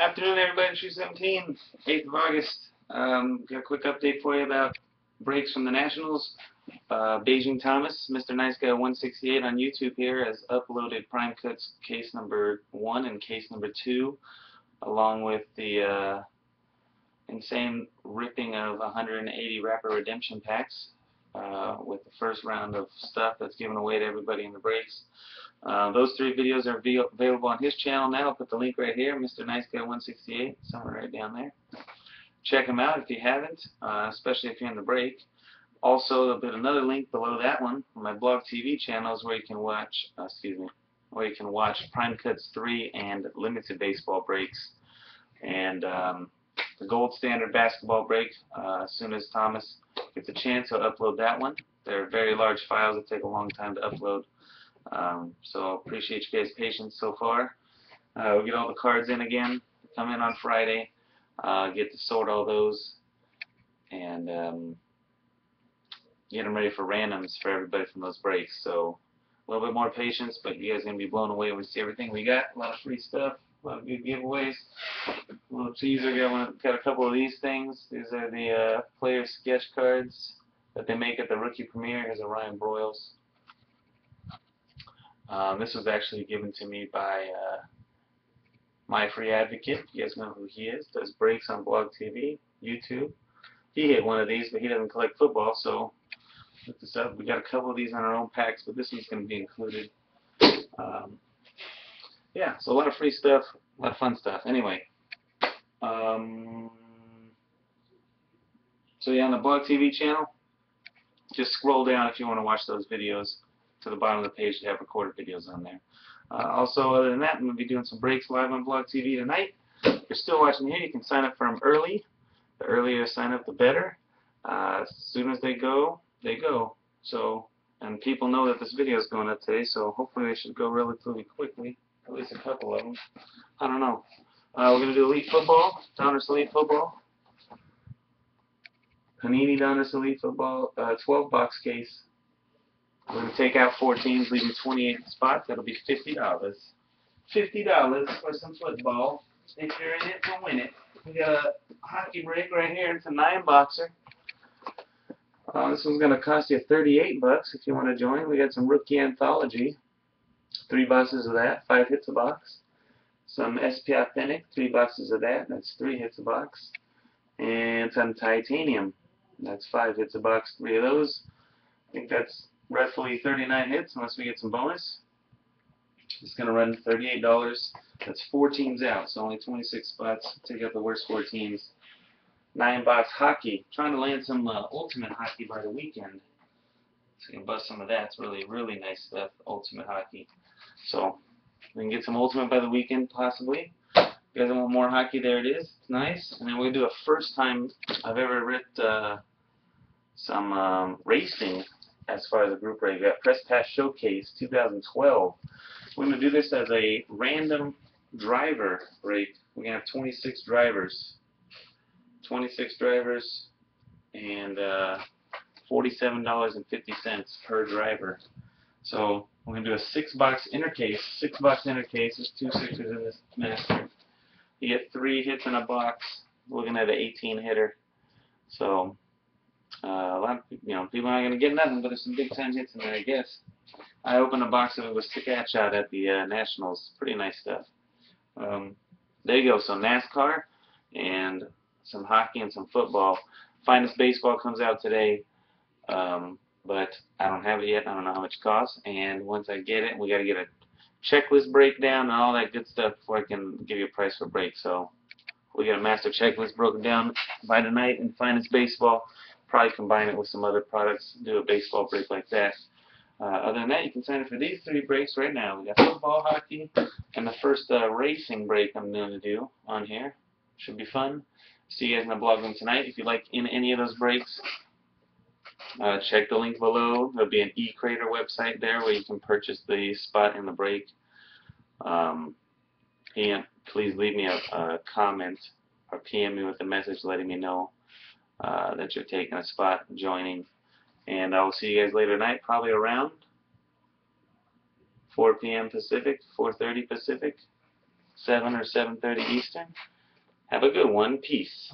Afternoon, everybody. Shoe 17, 8th of August. Um, got a quick update for you about breaks from the Nationals. Uh, Beijing Thomas, Mr. Nice Guy 168 on YouTube here, has uploaded Prime Cuts case number 1 and case number 2, along with the uh, insane ripping of 180 Wrapper Redemption packs uh, with the first round of stuff that's given away to everybody in the breaks. Uh, those three videos are available on his channel now. I'll put the link right here, Mr. Nice Guy 168, somewhere right down there. Check him out if you haven't, uh, especially if you're in the break. Also, there'll be another link below that one on my blog TV channels where you can watch, uh, excuse me, where you can watch Prime Cuts 3 and limited baseball breaks. And um, the gold standard basketball break, uh, as soon as Thomas gets a chance, he'll upload that one. They're very large files that take a long time to upload. Um, so I appreciate you guys' patience so far. Uh, we'll get all the cards in again. Come in on Friday. Uh, get to sort all those and um, get them ready for randoms for everybody from those breaks. So a little bit more patience, but you guys are going to be blown away when you see everything we got. A lot of free stuff, a lot of good giveaways. Little teaser, got, one, got a couple of these things. These are the uh, player sketch cards that they make at the rookie premiere. Here's a Ryan Broyles. Um, this was actually given to me by uh, my free advocate. You guys know who he is. Does breaks on Blog TV, YouTube. He hit one of these, but he doesn't collect football, so look this up. We got a couple of these on our own packs, but this one's going to be included. Um, yeah, so a lot of free stuff, a lot of fun stuff. Anyway, um, so yeah, on the Blog TV channel, just scroll down if you want to watch those videos to the bottom of the page to have recorded videos on there. Uh, also, other than that, I'm going to be doing some breaks live on Blog TV tonight. If you're still watching here, you can sign up for them early. The earlier you sign up, the better. Uh, as soon as they go, they go. So, and people know that this video is going up today, so hopefully they should go relatively quickly. At least a couple of them. I don't know. Uh, we're going to do Elite Football, Donruss Elite Football. Panini Donruss Elite Football, uh, 12 box case. We're going to take out four teams, leaving 28 spots. That'll be $50. $50 for some football. If you're in it to win it. We got a hockey break right here. It's a nine boxer. Uh, this one's going to cost you 38 bucks if you want to join. We got some rookie anthology. Three boxes of that, five hits a box. Some SP Authentic, three boxes of that. That's three hits a box. And some titanium. That's five hits a box. Three of those. I think that's roughly 39 hits unless we get some bonus. It's going to run $38. That's four teams out, so only 26 spots. Take out the worst four teams. Nine box hockey. Trying to land some uh, ultimate hockey by the weekend. So you can bust some of that. It's really, really nice stuff, ultimate hockey. So we can get some ultimate by the weekend, possibly. If you guys want more hockey, there it is. It's nice. And then to do a first time I've ever ripped uh, some um, racing as far as the group rate. We got Press Pass Showcase 2012. We're going to do this as a random driver rate. We're going to have 26 drivers. 26 drivers and uh, $47.50 per driver. So we're going to do a six box inner case. Six box inner case. There's two sixes in this master. You get three hits in a box. We're looking at an 18 hitter. So uh, a lot of you know people aren't going to get nothing, but there's some big time hits in there, I guess. I opened a box of it with Sketch out at the uh, Nationals. Pretty nice stuff. Um, there you go. So NASCAR and some hockey and some football. Finest Baseball comes out today, um, but I don't have it yet. I don't know how much it costs. And once I get it, we got to get a checklist breakdown and all that good stuff before I can give you a price for break. So we got a master checklist broken down by tonight in Finest Baseball. Probably combine it with some other products, do a baseball break like that. Uh, other than that, you can sign up for these three breaks right now. We got football, hockey, and the first uh, racing break I'm going to do on here. Should be fun. See you guys in the blog room tonight. If you like in any of those breaks, uh, check the link below. There'll be an eCrater website there where you can purchase the spot in the break. Um, and please leave me a, a comment or PM me with a message letting me know uh, that you're taking a spot, joining. And I will see you guys later tonight, probably around 4 p.m. Pacific, 4.30 Pacific. 7 or 7.30 Eastern. Have a good one. Peace.